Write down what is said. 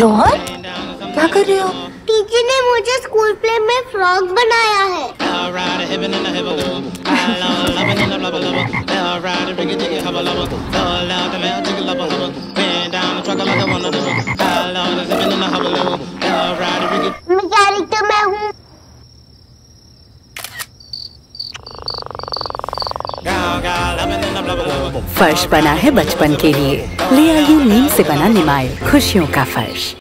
रोहन क्या कर रहे हो टीचर ने मुझे स्कूल प्ले में फ्रॉक बनाया है फर्श बना है बचपन के लिए। ले आइए नीम से बना निमाइल, खुशियों का फर्श।